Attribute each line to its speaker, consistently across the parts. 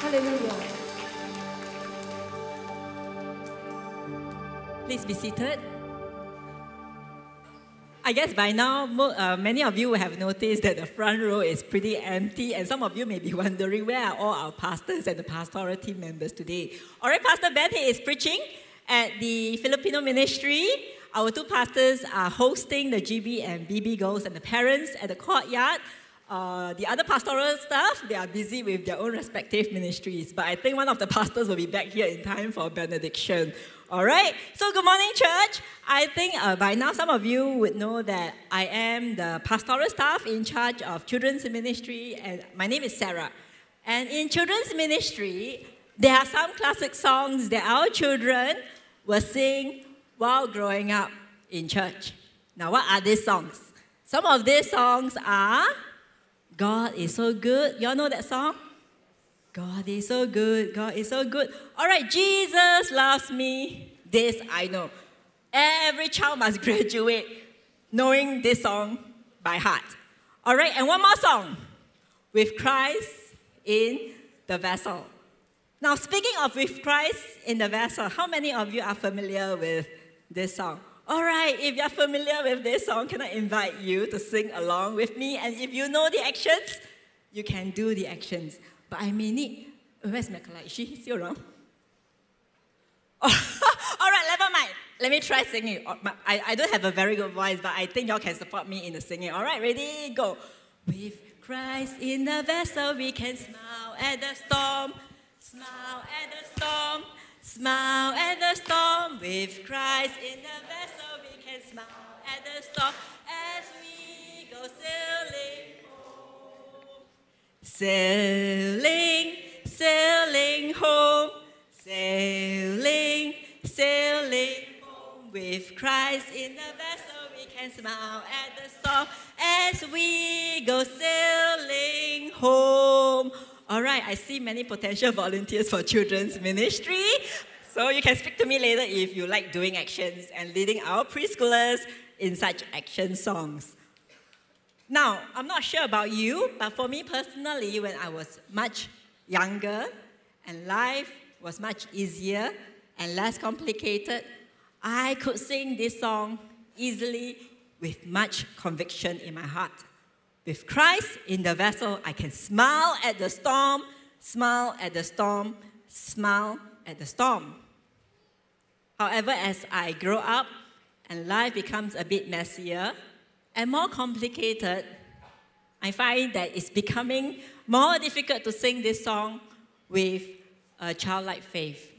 Speaker 1: Hallelujah.
Speaker 2: Please be seated. I guess by now, uh, many of you have noticed that the front row is pretty empty, and some of you may be wondering where are all our pastors and the pastoral team members today. All right, Pastor Ben he is preaching at the Filipino ministry. Our two pastors are hosting the GB and BB girls and the parents at the courtyard. Uh, the other pastoral staff, they are busy with their own respective ministries. But I think one of the pastors will be back here in time for benediction. All right. So, good morning, church. I think uh, by now some of you would know that I am the pastoral staff in charge of children's ministry, and my name is Sarah. And in children's ministry, there are some classic songs that our children will sing while growing up in church. Now, what are these songs? Some of these songs are God is so good. Y'all know that song? God is so good. God is so good. All right, Jesus loves me. This I know. Every child must graduate knowing this song by heart. All right, and one more song with Christ in the vessel. Now, speaking of with Christ in the vessel, how many of you are familiar with this song? All right, if you're familiar with this song, can I invite you to sing along with me? And if you know the actions, you can do the actions. But I may need. Where's Makala? Is she still around? All right, never mind. Let me try singing. Oh, I, I don't have a very good voice, but I think y'all can support me in the singing. All right, ready? Go. With Christ in the vessel, we can smile at the storm. Smile at the storm. Smile at the storm. With Christ in the vessel, can smile at the storm as we go sailing home. Sailing, sailing home. Sailing, sailing home. With Christ in the vessel, we can smile at the storm as we go sailing home. All right, I see many potential volunteers for children's ministry. So you can speak to me later if you like doing actions and leading our preschoolers in such action songs. Now, I'm not sure about you, but for me personally, when I was much younger and life was much easier and less complicated, I could sing this song easily with much conviction in my heart. With Christ in the vessel, I can smile at the storm, smile at the storm, smile at the storm. However, as I grow up and life becomes a bit messier and more complicated, I find that it's becoming more difficult to sing this song with a childlike faith.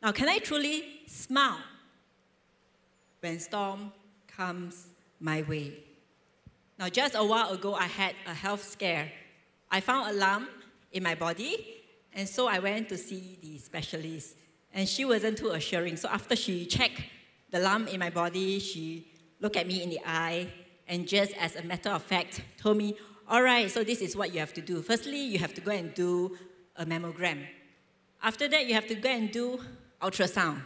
Speaker 2: Now, can I truly smile when storm comes my way? Now, just a while ago, I had a health scare. I found a lump in my body, and so I went to see the specialist. And she wasn't too assuring. So after she checked the lump in my body, she looked at me in the eye and just as a matter of fact told me, all right, so this is what you have to do. Firstly, you have to go and do a mammogram. After that, you have to go and do ultrasound.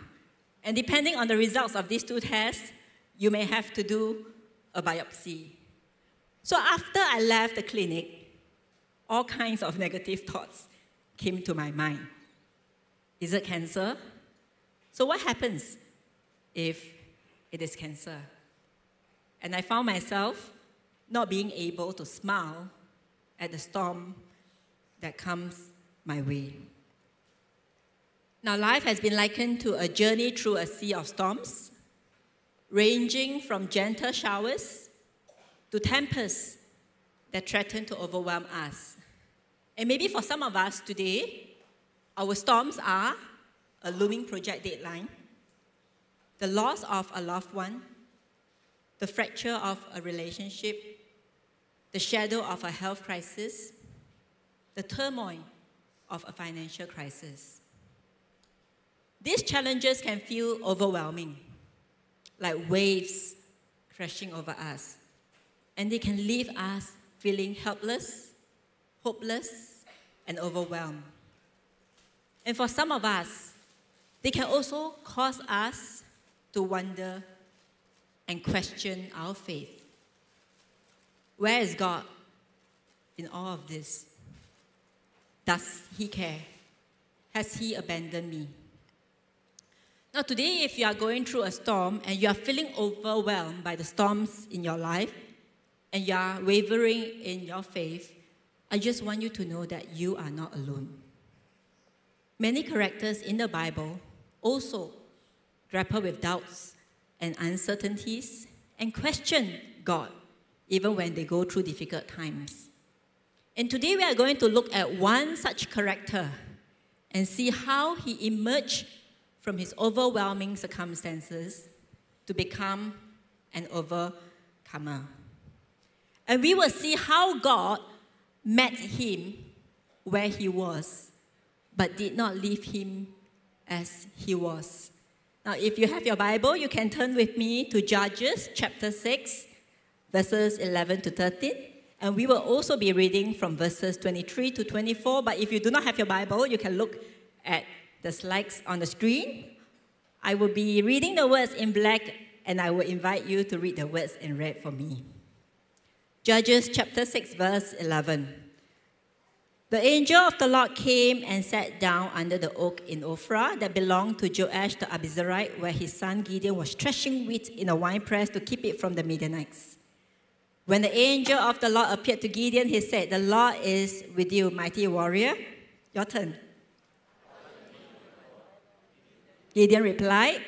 Speaker 2: And depending on the results of these two tests, you may have to do a biopsy. So after I left the clinic, all kinds of negative thoughts came to my mind. Is it cancer? So, what happens if it is cancer? And I found myself not being able to smile at the storm that comes my way. Now, life has been likened to a journey through a sea of storms, ranging from gentle showers to tempests that threaten to overwhelm us. And maybe for some of us today, our storms are a looming project deadline, the loss of a loved one, the fracture of a relationship, the shadow of a health crisis, the turmoil of a financial crisis. These challenges can feel overwhelming, like waves crashing over us, and they can leave us feeling helpless, hopeless, and overwhelmed. And for some of us, they can also cause us to wonder and question our faith. Where is God in all of this? Does he care? Has he abandoned me? Now, today, if you are going through a storm and you are feeling overwhelmed by the storms in your life and you are wavering in your faith, I just want you to know that you are not alone. Many characters in the Bible also grapple with doubts and uncertainties and question God even when they go through difficult times. And today we are going to look at one such character and see how he emerged from his overwhelming circumstances to become an overcomer. And we will see how God met him where he was, but did not leave him as he was. Now, if you have your Bible, you can turn with me to Judges chapter 6, verses 11 to 13. And we will also be reading from verses 23 to 24. But if you do not have your Bible, you can look at the slides on the screen. I will be reading the words in black, and I will invite you to read the words in red for me. Judges chapter 6, verse 11. The angel of the Lord came and sat down under the oak in Ophrah that belonged to Joash the Abiezrite, where his son Gideon was threshing wheat in a winepress to keep it from the Midianites. When the angel of the Lord appeared to Gideon, he said, The Lord is with you, mighty warrior. Your turn. Gideon replied,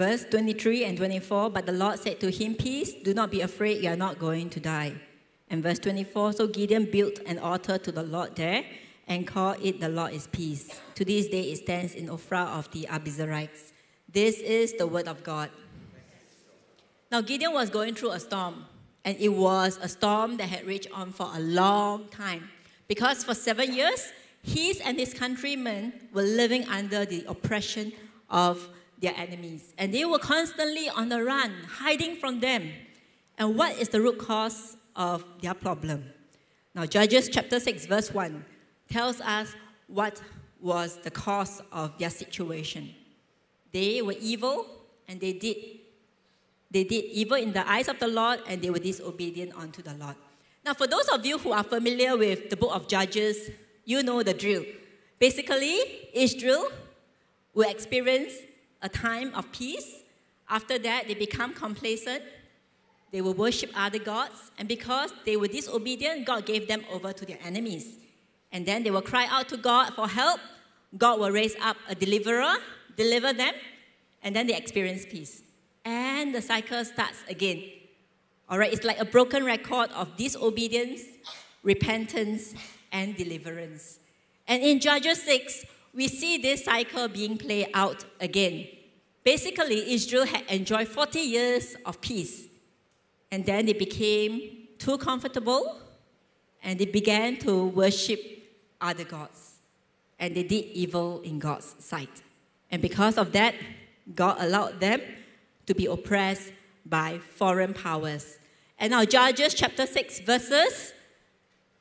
Speaker 2: Verse 23 and 24 But the Lord said to him, Peace, do not be afraid, you are not going to die. And verse 24 So Gideon built an altar to the Lord there and called it the Lord is Peace. To this day it stands in Ophrah of the Abiezrites. This is the word of God. Now Gideon was going through a storm, and it was a storm that had raged on for a long time. Because for seven years, he and his countrymen were living under the oppression of their enemies. And they were constantly on the run, hiding from them. And what is the root cause of their problem? Now, Judges chapter 6, verse 1 tells us what was the cause of their situation. They were evil and they did they did evil in the eyes of the Lord and they were disobedient unto the Lord. Now, for those of you who are familiar with the book of Judges, you know the drill. Basically, Israel will experience a time of peace. After that, they become complacent. They will worship other gods. And because they were disobedient, God gave them over to their enemies. And then they will cry out to God for help. God will raise up a deliverer, deliver them, and then they experience peace. And the cycle starts again. All right, it's like a broken record of disobedience, repentance, and deliverance. And in Judges 6, we see this cycle being played out again. Basically, Israel had enjoyed 40 years of peace, and then they became too comfortable and they began to worship other gods. And they did evil in God's sight. And because of that, God allowed them to be oppressed by foreign powers. And now, Judges chapter 6, verses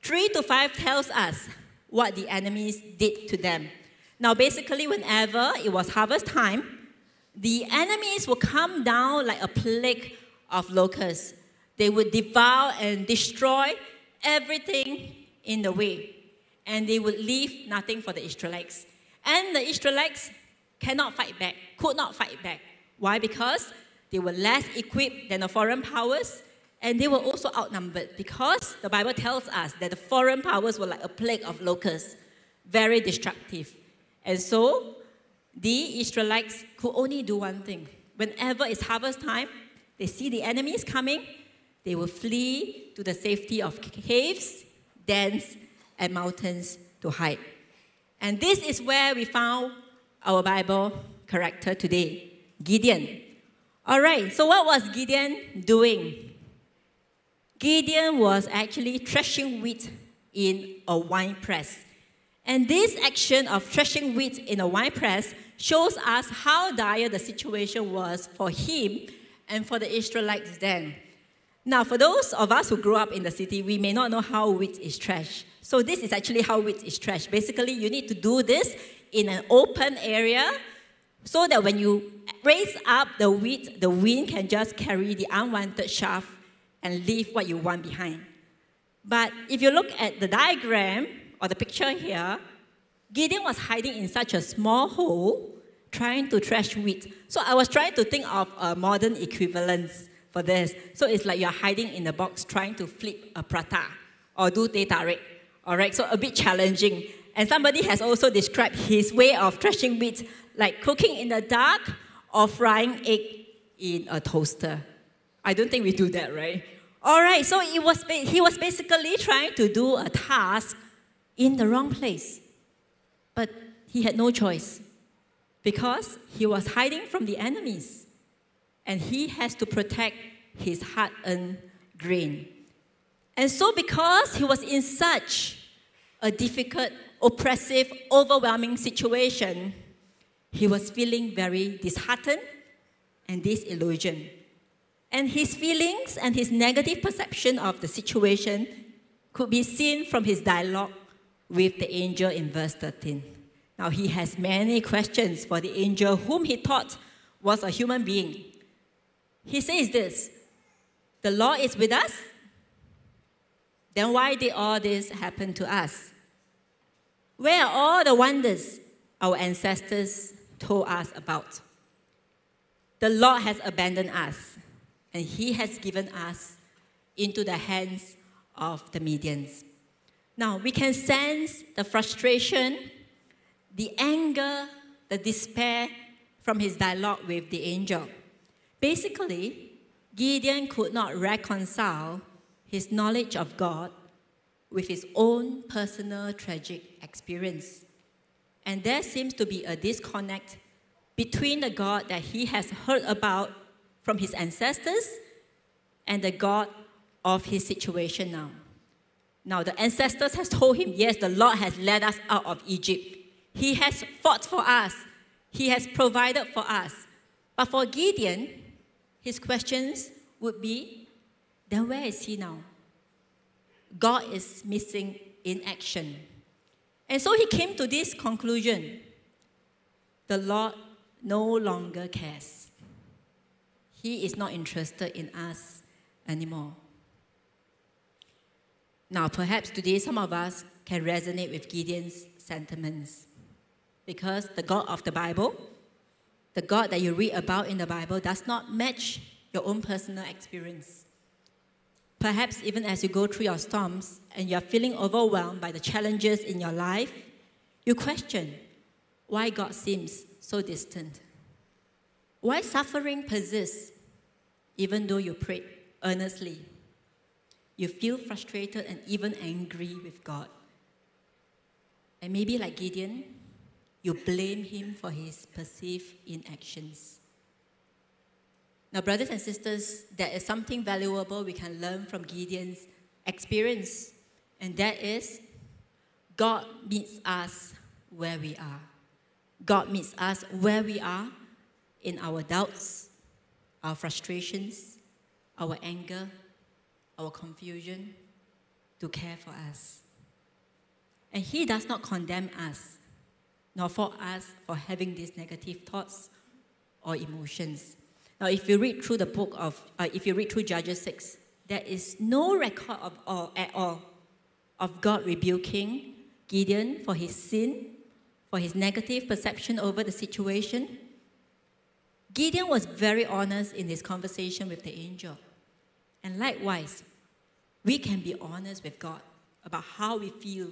Speaker 2: 3 to 5 tells us what the enemies did to them. Now, basically, whenever it was harvest time, the enemies would come down like a plague of locusts. They would devour and destroy everything in the way, and they would leave nothing for the Israelites. And the Israelites cannot fight back, could not fight back. Why? Because they were less equipped than the foreign powers, and they were also outnumbered because the Bible tells us that the foreign powers were like a plague of locusts, very destructive. And so the Israelites could only do one thing. Whenever it's harvest time, they see the enemies coming, they will flee to the safety of caves, dens, and mountains to hide. And this is where we found our Bible character today Gideon. All right, so what was Gideon doing? Gideon was actually threshing wheat in a wine press. And this action of threshing wheat in a wine press shows us how dire the situation was for him and for the Israelites then. Now, for those of us who grew up in the city, we may not know how wheat is threshed. So, this is actually how wheat is threshed. Basically, you need to do this in an open area so that when you raise up the wheat, the wind can just carry the unwanted chaff and leave what you want behind. But if you look at the diagram or the picture here, Gideon was hiding in such a small hole trying to thresh wheat. So I was trying to think of a modern equivalence for this. So it's like you're hiding in a box trying to flip a prata or do teh tarik. All right, so a bit challenging. And somebody has also described his way of threshing wheat like cooking in the dark or frying egg in a toaster. I don't think we do that, right? All right, so it was, he was basically trying to do a task in the wrong place. But he had no choice because he was hiding from the enemies and he has to protect his hard earned grain. And so, because he was in such a difficult, oppressive, overwhelming situation, he was feeling very disheartened and disillusioned. And his feelings and his negative perception of the situation could be seen from his dialogue with the angel in verse 13. Now, he has many questions for the angel, whom he thought was a human being. He says this The Lord is with us. Then why did all this happen to us? Where are all the wonders our ancestors told us about? The Lord has abandoned us, and He has given us into the hands of the Midians. Now, we can sense the frustration, the anger, the despair from his dialogue with the angel. Basically, Gideon could not reconcile his knowledge of God with his own personal tragic experience. And there seems to be a disconnect between the God that he has heard about from his ancestors and the God of his situation now. Now, the ancestors has told him, yes, the Lord has led us out of Egypt. He has fought for us. He has provided for us. But for Gideon, his questions would be then where is he now? God is missing in action. And so he came to this conclusion the Lord no longer cares. He is not interested in us anymore. Now, perhaps today some of us can resonate with Gideon's sentiments because the God of the Bible the God that you read about in the Bible does not match your own personal experience. Perhaps even as you go through your storms and you're feeling overwhelmed by the challenges in your life, you question why God seems so distant. Why suffering persists even though you pray earnestly. You feel frustrated and even angry with God. And maybe like Gideon, you blame him for his perceived inactions. Now, brothers and sisters, there is something valuable we can learn from Gideon's experience, and that is God meets us where we are. God meets us where we are in our doubts, our frustrations, our anger, our confusion, to care for us. And He does not condemn us nor for us for having these negative thoughts or emotions. Now, if you read through the book of, uh, if you read through Judges 6, there is no record of all, at all of God rebuking Gideon for his sin, for his negative perception over the situation. Gideon was very honest in his conversation with the angel. And likewise, we can be honest with God about how we feel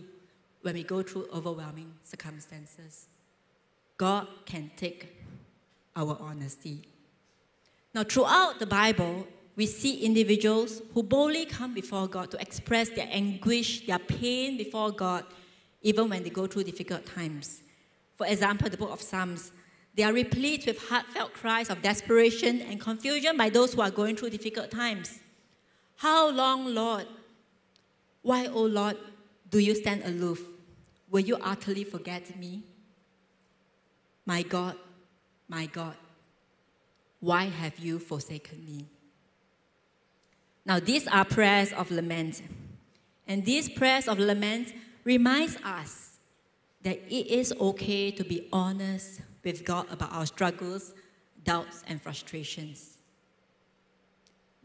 Speaker 2: when we go through overwhelming circumstances. God can take our honesty. Now, throughout the Bible, we see individuals who boldly come before God to express their anguish, their pain before God, even when they go through difficult times. For example, the book of Psalms, they are replete with heartfelt cries of desperation and confusion by those who are going through difficult times. How long, Lord? Why, O oh Lord, do you stand aloof? Will you utterly forget me? My God, my God, why have you forsaken me? Now, these are prayers of lament. And these prayers of lament reminds us that it is okay to be honest with God about our struggles, doubts, and frustrations.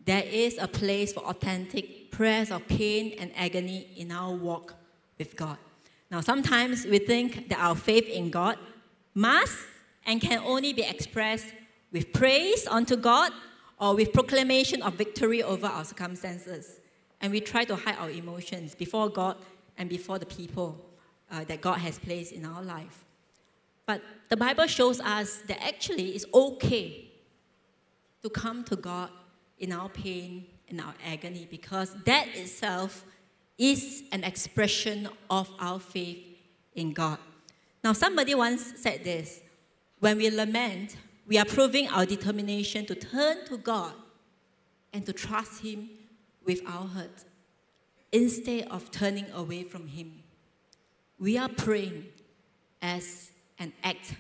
Speaker 2: There is a place for authentic prayers of pain and agony in our walk with God. Now, sometimes we think that our faith in God must and can only be expressed with praise unto God or with proclamation of victory over our circumstances. And we try to hide our emotions before God and before the people uh, that God has placed in our life. But the Bible shows us that actually it's okay to come to God in our pain and our agony because that itself is an expression of our faith in God. Now, somebody once said this when we lament, we are proving our determination to turn to God and to trust Him with our hurt instead of turning away from Him. We are praying as an act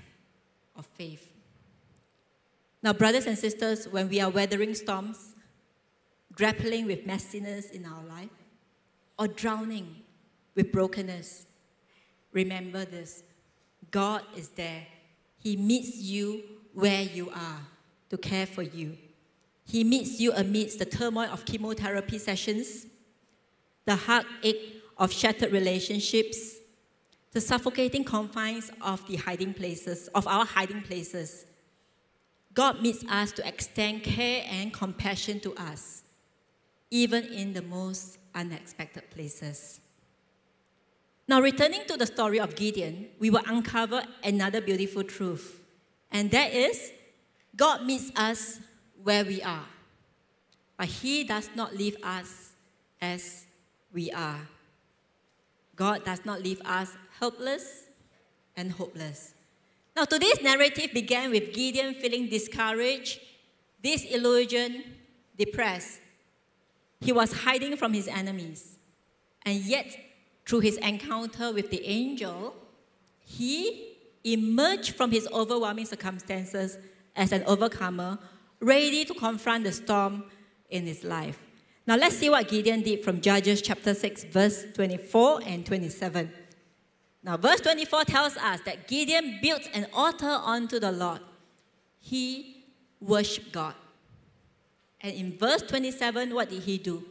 Speaker 2: of faith. Now, brothers and sisters, when we are weathering storms, grappling with messiness in our life, or drowning with brokenness, remember this God is there. He meets you where you are to care for you. He meets you amidst the turmoil of chemotherapy sessions, the heartache of shattered relationships, the suffocating confines of the hiding places, of our hiding places. God meets us to extend care and compassion to us, even in the most unexpected places. Now, returning to the story of Gideon, we will uncover another beautiful truth, and that is God meets us where we are, but He does not leave us as we are. God does not leave us helpless and hopeless. Now, today's narrative began with Gideon feeling discouraged, disillusioned, depressed. He was hiding from his enemies. And yet, through his encounter with the angel, he emerged from his overwhelming circumstances as an overcomer, ready to confront the storm in his life. Now, let's see what Gideon did from Judges chapter 6, verse 24 and 27. Now, verse 24 tells us that Gideon built an altar unto the Lord. He worshiped God. And in verse 27, what did he do?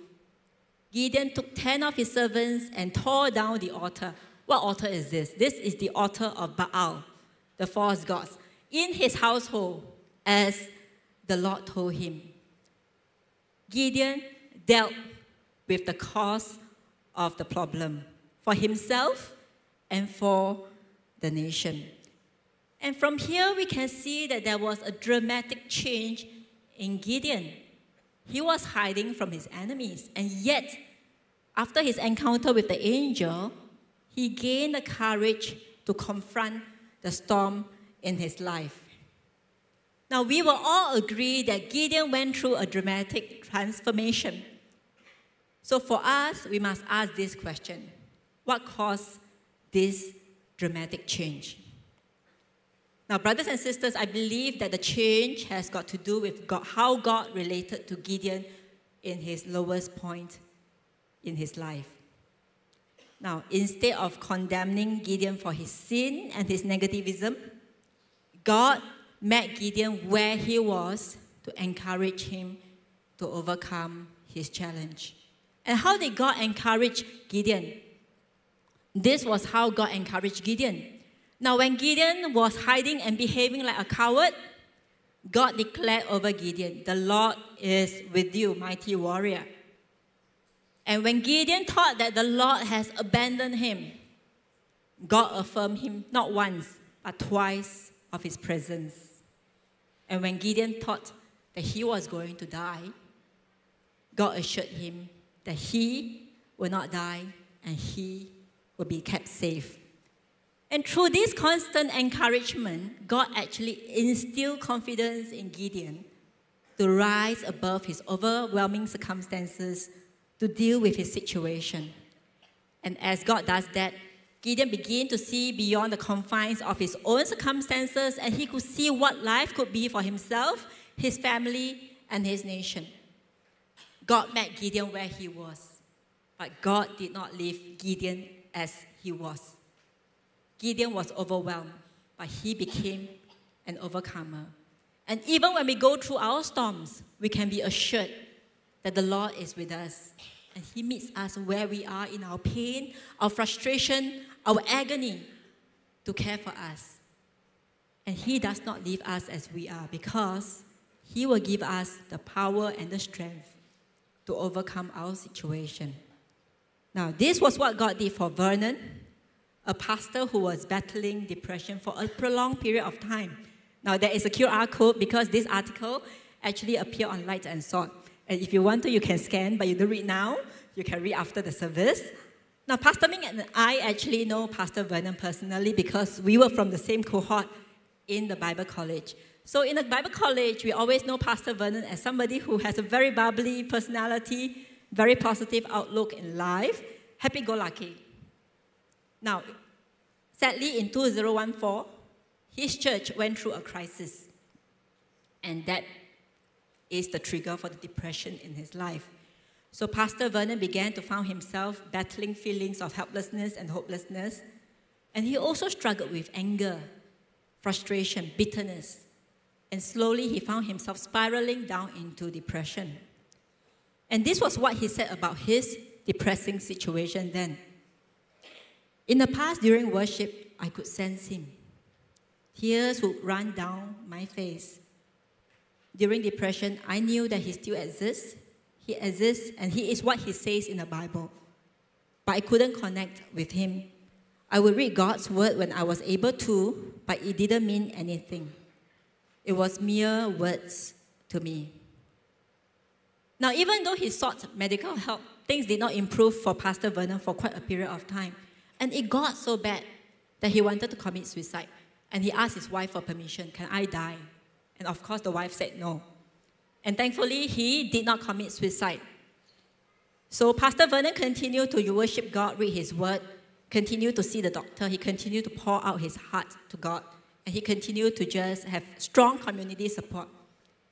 Speaker 2: Gideon took 10 of his servants and tore down the altar. What altar is this? This is the altar of Baal, the false gods, in his household, as the Lord told him. Gideon dealt with the cause of the problem for himself and for the nation. And from here, we can see that there was a dramatic change in Gideon. He was hiding from his enemies, and yet, after his encounter with the angel, he gained the courage to confront the storm in his life. Now, we will all agree that Gideon went through a dramatic transformation. So, for us, we must ask this question What caused this dramatic change. Now, brothers and sisters, I believe that the change has got to do with God, how God related to Gideon in his lowest point in his life. Now, instead of condemning Gideon for his sin and his negativism, God met Gideon where he was to encourage him to overcome his challenge. And how did God encourage Gideon? This was how God encouraged Gideon. Now, when Gideon was hiding and behaving like a coward, God declared over Gideon, The Lord is with you, mighty warrior. And when Gideon thought that the Lord has abandoned him, God affirmed him not once, but twice of his presence. And when Gideon thought that he was going to die, God assured him that he will not die and he will be kept safe. And through this constant encouragement, God actually instilled confidence in Gideon to rise above his overwhelming circumstances to deal with his situation. And as God does that, Gideon began to see beyond the confines of his own circumstances and he could see what life could be for himself, his family, and his nation. God met Gideon where he was, but God did not leave Gideon as he was. Gideon was overwhelmed, but he became an overcomer. And even when we go through our storms, we can be assured that the Lord is with us. And He meets us where we are in our pain, our frustration, our agony to care for us. And He does not leave us as we are because He will give us the power and the strength to overcome our situation. Now, this was what God did for Vernon, a pastor who was battling depression for a prolonged period of time. Now, there is a QR code because this article actually appeared on Light and Sword. And if you want to, you can scan, but you don't read now. You can read after the service. Now, Pastor Ming and I actually know Pastor Vernon personally because we were from the same cohort in the Bible college. So, in the Bible college, we always know Pastor Vernon as somebody who has a very bubbly personality, very positive outlook in life, happy go lucky. Now, sadly, in 2014, his church went through a crisis. And that is the trigger for the depression in his life. So Pastor Vernon began to find himself battling feelings of helplessness and hopelessness. And he also struggled with anger, frustration, bitterness. And slowly he found himself spiraling down into depression. And this was what he said about his depressing situation then. In the past, during worship, I could sense him. Tears would run down my face. During depression, I knew that He still exists. He exists, and He is what He says in the Bible. But I couldn't connect with Him. I would read God's word when I was able to, but it didn't mean anything. It was mere words to me. Now, even though he sought medical help, things did not improve for Pastor Vernon for quite a period of time. And it got so bad that he wanted to commit suicide. And he asked his wife for permission Can I die? And of course, the wife said no. And thankfully, he did not commit suicide. So Pastor Vernon continued to worship God, read his word, continued to see the doctor. He continued to pour out his heart to God. And he continued to just have strong community support.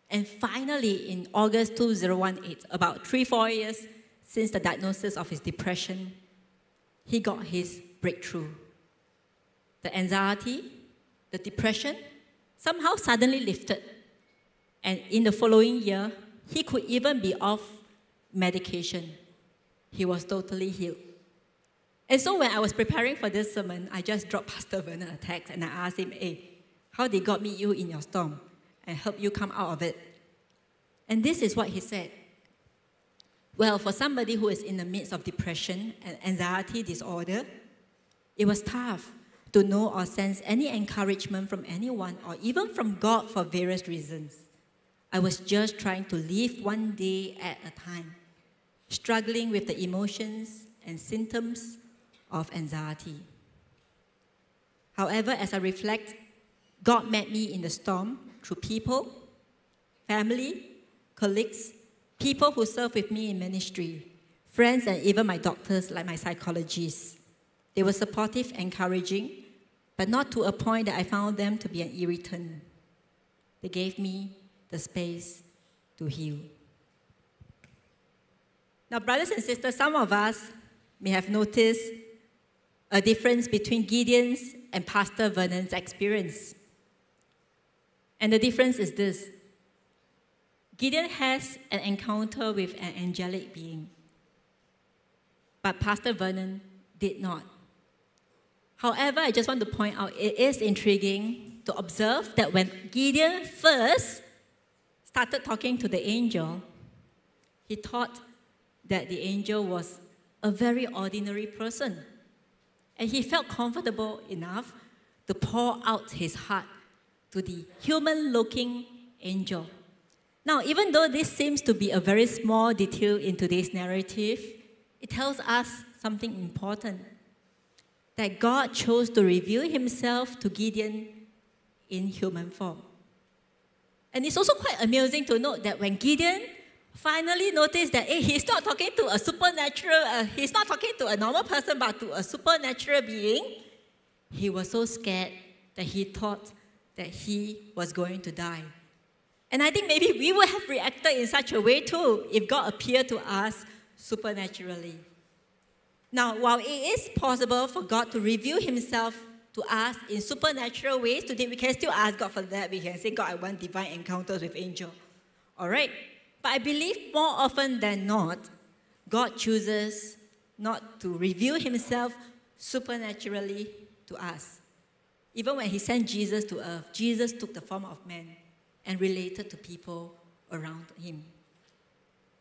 Speaker 2: And finally, in August 2018, about three, four years since the diagnosis of his depression, he got his breakthrough. The anxiety, the depression, somehow suddenly lifted. And in the following year, he could even be off medication. He was totally healed. And so when I was preparing for this sermon, I just dropped Pastor Vernon a text and I asked him, Hey, how did God meet you in your storm and help you come out of it? And this is what he said. Well, for somebody who is in the midst of depression and anxiety disorder, it was tough to know or sense any encouragement from anyone or even from God for various reasons. I was just trying to live one day at a time, struggling with the emotions and symptoms of anxiety. However, as I reflect, God met me in the storm through people, family, colleagues, people who serve with me in ministry, friends, and even my doctors, like my psychologists. They were supportive, encouraging, but not to a point that I found them to be an irritant. They gave me the space to heal. Now, brothers and sisters, some of us may have noticed a difference between Gideon's and Pastor Vernon's experience. And the difference is this Gideon has an encounter with an angelic being, but Pastor Vernon did not. However, I just want to point out it is intriguing to observe that when Gideon first started talking to the angel, he thought that the angel was a very ordinary person. And he felt comfortable enough to pour out his heart to the human looking angel. Now, even though this seems to be a very small detail in today's narrative, it tells us something important that God chose to reveal himself to Gideon in human form. And it's also quite amusing to note that when Gideon finally noticed that hey, he's not talking to a supernatural, uh, he's not talking to a normal person, but to a supernatural being, he was so scared that he thought that he was going to die. And I think maybe we would have reacted in such a way too if God appeared to us supernaturally. Now, while it is possible for God to reveal Himself to us in supernatural ways, today we can still ask God for that. We can say, God, I want divine encounters with angel. All right? But I believe more often than not, God chooses not to reveal Himself supernaturally to us. Even when He sent Jesus to earth, Jesus took the form of man and related to people around Him.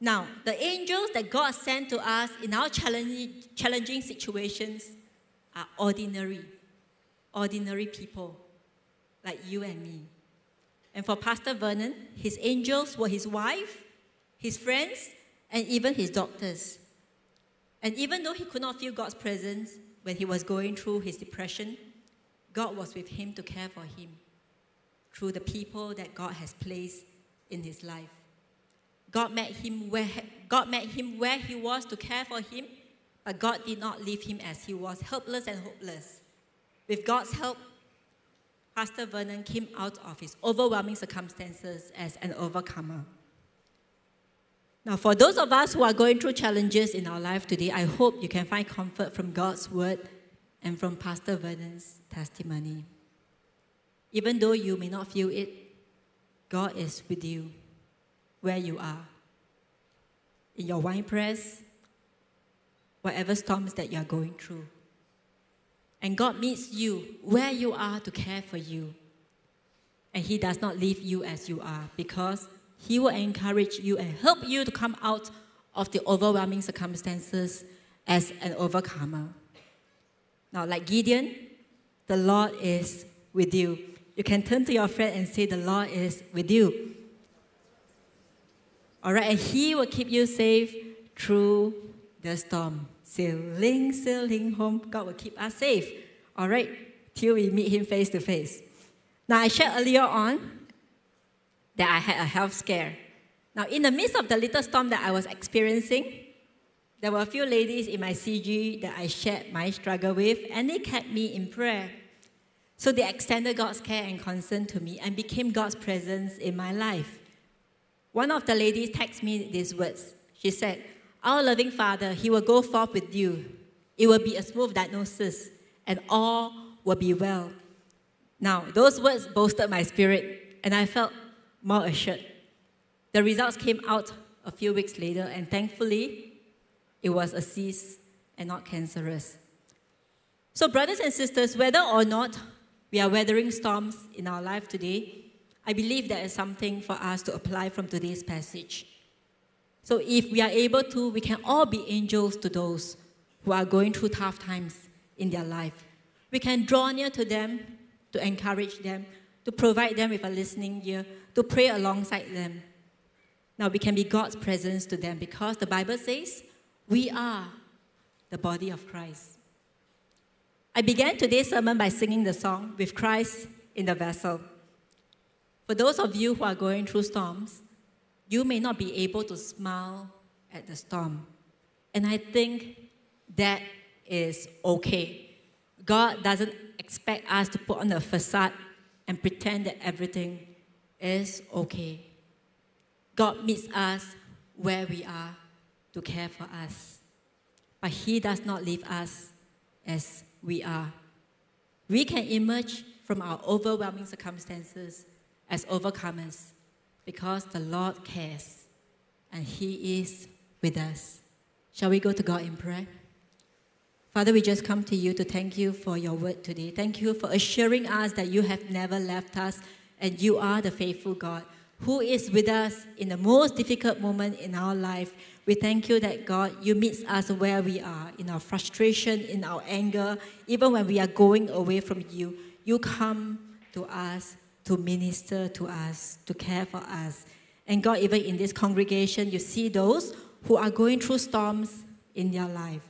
Speaker 2: Now, the angels that God sent to us in our challenging, situations are ordinary, ordinary people like you and me. And for Pastor Vernon, his angels were his wife, his friends, and even his doctors. And even though he could not feel God's presence when he was going through his depression, God was with him to care for him through the people that God has placed in his life. God met him where, God met him where he was to care for him, but God did not leave him as he was, helpless and hopeless. With God's help, Pastor Vernon came out of his overwhelming circumstances as an overcomer. Now, for those of us who are going through challenges in our life today, I hope you can find comfort from God's word and from Pastor Vernon's testimony. Even though you may not feel it, God is with you where you are. In your wine press, whatever storms that you are going through. And God meets you where you are to care for you. And He does not leave you as you are because He will encourage you and help you to come out of the overwhelming circumstances as an overcomer. Now, like Gideon, the Lord is with you. You can turn to your friend and say, The Lord is with you. All right, and He will keep you safe through the storm. Sailing, sailing home, God will keep us safe. All right, till we meet Him face to face. Now, I shared earlier on that I had a health scare. Now, in the midst of the little storm that I was experiencing, there were a few ladies in my CG that I shared my struggle with, and they kept me in prayer. So they extended God's care and concern to me and became God's presence in my life. One of the ladies texted me these words. She said, Our loving Father, He will go forth with you. It will be a smooth diagnosis, and all will be well. Now, those words bolstered my spirit, and I felt more assured. The results came out a few weeks later, and thankfully, it was a cyst and not cancerous. So, brothers and sisters, whether or not we are weathering storms in our life today, I believe that is something for us to apply from today's passage. So, if we are able to, we can all be angels to those who are going through tough times in their life. We can draw near to them to encourage them, to provide them with a listening ear, to pray alongside them. Now, we can be God's presence to them because the Bible says we are the body of Christ. I began today's sermon by singing the song, With Christ in the Vessel. For those of you who are going through storms, you may not be able to smile at the storm. And I think that is okay. God doesn't expect us to put on a facade and pretend that everything is okay. God meets us where we are to care for us. But He does not leave us as we are. We can emerge from our overwhelming circumstances as overcomers because the Lord cares and He is with us. Shall we go to God in prayer? Father, we just come to you to thank you for your word today. Thank you for assuring us that you have never left us and you are the faithful God who is with us in the most difficult moment in our life. We thank you that God, you meet us where we are, in our frustration, in our anger, even when we are going away from you. You come to us to minister to us, to care for us. And God, even in this congregation, you see those who are going through storms in their life.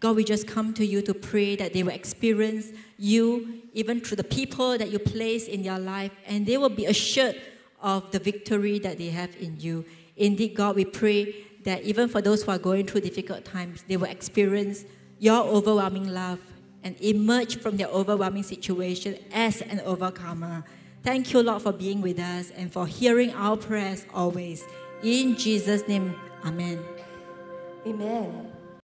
Speaker 2: God, we just come to you to pray that they will experience you even through the people that you place in their life, and they will be assured of the victory that they have in you. Indeed, God, we pray that even for those who are going through difficult times, they will experience your overwhelming love and emerge from their overwhelming situation as an overcomer. Thank you, Lord, for being with us and for hearing our prayers always. In Jesus' name, Amen.
Speaker 1: Amen.